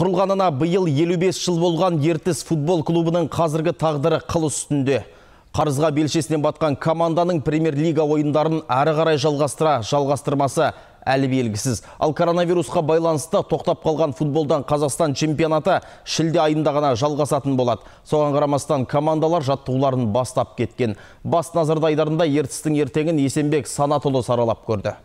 Құрылғанына биыл 55 жыл болған Ертіс футбол клубының қазіргі тағдыры қыл үстінде. Қарызға белшесінен батқан команданың премьер-лига ойындарын әрі қарай жалғастыра, жалғастырмасы әлі белгісіз. Ал коронавирусқа байланысты тоқтап қалған футболдан Қазақстан чемпионаты шілде айында ғана жалғасатын болады. Соған қарамастан командалар жаттығуларын бастап кеткен. Бас назарда айдарында ертістің ертеңін Есенбек санатұлы саралап көрді.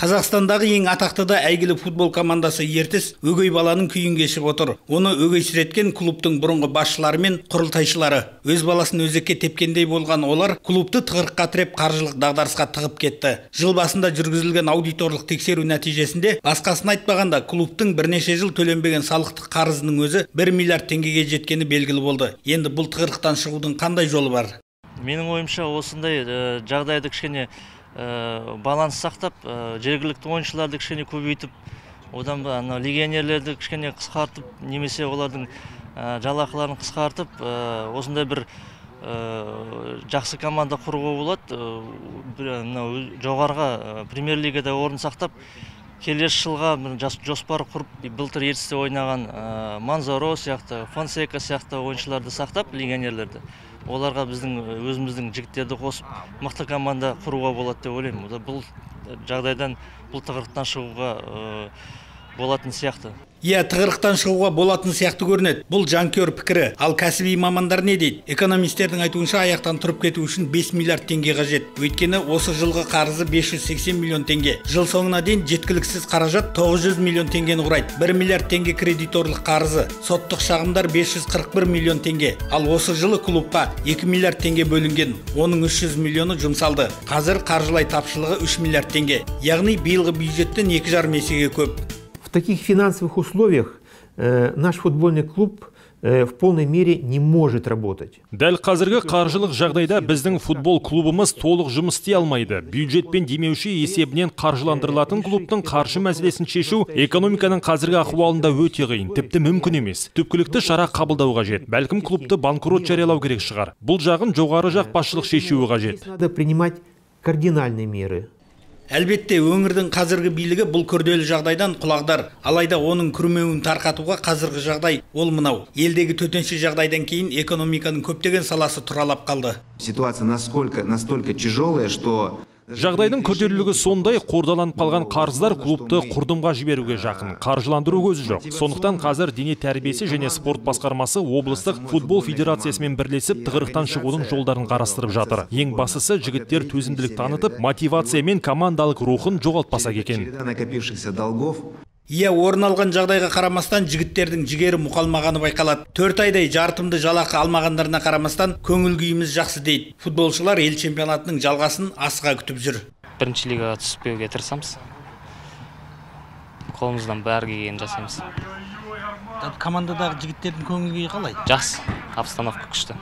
Қазақстандағы ең атақты да әйгілі футбол командасы Ертіс өгей баланың күйін кешіп отыр. Оны өгейсіреткен клубтың бұрынғы басшылары мен құрылтайшылары. Өз баласын өзекке тепкендей болған олар клубты тығырыққа тіреп қаржылық дағдарысқа тығып кетті. Жыл басында жүргізілген аудиторлық тексеру нәтижесінде басқасын айтпағанда клубтың бірнеше жыл төленбеген салықтық қарызының өзі 1 миллиард теңгеге жеткені белгілі болды. Енді бұл тығырықтан шығудың қандай жолы бар? Менің ойымша осындай жағдайды кішкене баланс сақтап жергілікті ойыншыларды кішкене көбейтіп одан ана легионерлерді кішкене қысқартып немесе олардың жалақыларын қысқартып осындай бір жақсы команда құруға болады. Мынау жоғарғы премьер лигада орын сақтап келесі жылға жоспар құрып былтыр ертісте ойнаған манзаро сияқты фонсека сияқты ойыншыларды сақтап легионерлерді. Оларға біздің өзіміздің жігіттерді қосып мықты команда құруға болады деп ойлаймын. Бұл жағдайдан бұл тығырықтан шығуға болатын сияқты. Иә тығырықтан шығуға болатын сияқты көрінеді. Бұл жанкүйер пікірі. Ал кәсіби мамандар не дейді? Экономистердің айтуынша аяқтан тұрып кету үшін 5 миллиард теңге қажет. Өйткені осы жылғы қарызы 580 миллион теңге. Жыл соңына дейін жеткіліксіз қаражат 900 миллион теңгені құрайды. 1 миллиард теңге кредиторлық қарызы. Соттық шағымдар 541 миллион теңге. Ал осы жылы клубқа 2 миллиард теңге бөлінген. Оның 300 миллионы жұмсалды. Қазір қаржылай тапшылығы 3 миллиард теңге. Яғни биылғы бюджеттен екі жарым есеге көп. В таких финансовых условиях э, наш футбольный клуб э, в полной мере не может работать. Дәл қазіргі қаржылық жағдайда біздің футбол клубымыз толық жұмыс істей алмайды. Бюджетпен демеуші есебінен қаржыландырылатын клубтың қаржы мәселесін шешу экономиканың қазіргі ахуалында өте қиын, тіпті мүмкін емес. Түпкілікті шара қабылдау қажет. Бәлкім клубты банкрот жариялау керек шығар. Бұл жағын жоғары жақ басшылық шешуі қажет. Надо принимать кардинальные меры. Әлбетте өңірдің қазіргі билігі бұл күрделі жағдайдан құлағдар. Алайда оның күрмеуін тарқатуға қазіргі жағдай ол мынау. Елдегі төтенше жағдайдан кейін экономиканың көптеген саласы тұралап қалды. Ситуация настолько тяжелая, что Жағдайдың күрделілігі сондай қордаланып қалған қарыздар клубты құрдымға жіберуге жақын. Қаржыландыру көзі жоқ. Сондықтан қазір дене тәрбиесі және спорт басқармасы облыстық футбол федерациясымен бірлесіп тығырықтан шығудың жолдарын қарастырып жатыр. Ең бастысы жігіттер төзімділік танытып, мотивация мен командалық рухын жоғалтпаса екен. накопившихся долгов Иә, орын алған жағдайға қарамастан жігіттердің жігері мұқалмағаны байқалады. Төрт айдай жартымды жалақы алмағандарына қарамастан көңіл күйіміз жақсы дейді. Футболшылар ел чемпионатының жалғасын асыға күтіп жүр. Бірінші лигаға түспеуге тырысамыз. Қолымыздан бәрі келгенін жасаймыз. Командадағы жігіттердің көңіл күйі қалай? Жақсы, обстановка күшті.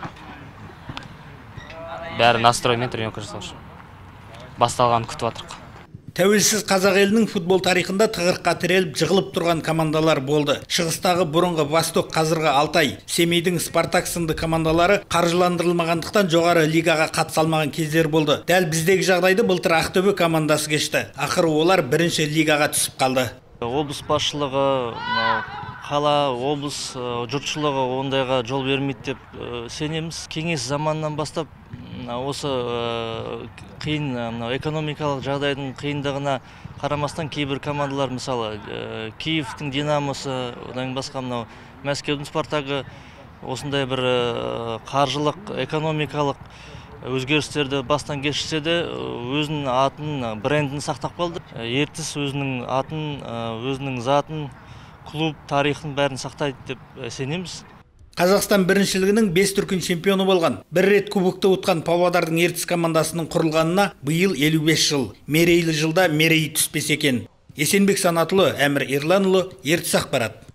Бәрі настроймен тренировка жасаушы. Басталғанын күтіп жатырмық. Тәуелсіз қазақ елінің футбол тарихында тығырыққа тіреліп жығылып тұрған командалар болды. Шығыстағы бұрынғы Восток, қазіргі Алтай, Семейдің Спартак сынды командалары қаржыландырылмағандықтан жоғары лигаға қатыса алмаған кездер болды. Дәл біздегі жағдайды былтыр Ақтөбе командасы кешті. Ақыры олар бірінші лигаға түсіп қалды. облыс басшылығы қала облыс жұртшылығы ондайға жол бермейді деп сенеміз кеңес заманынан бастап осы қиын мынау экономикалық жағдайдың қиындығына қарамастан кейбір командалар мысалы киевтің динамосы одан басқа мынау мәскеудің спартагы осындай бір қаржылық экономикалық өзгерістерді бастан кешірсе де өзінің атын брендін сақтап қалды. Ертіс өзінің атын өзінің затын клуб тарихын бәрін сақтайды деп сенеміз. Қазақстан біріншілігінің бес түркін чемпионы болған. Бір рет кубокты ұтқан Павлодардың ертіс командасының құрылғанына биыл 55 жыл. Мерейлі жылда мерейі түспес екен. Есенбек Санатұлы, Әмір Ерланұлы, ертіс ақпарат.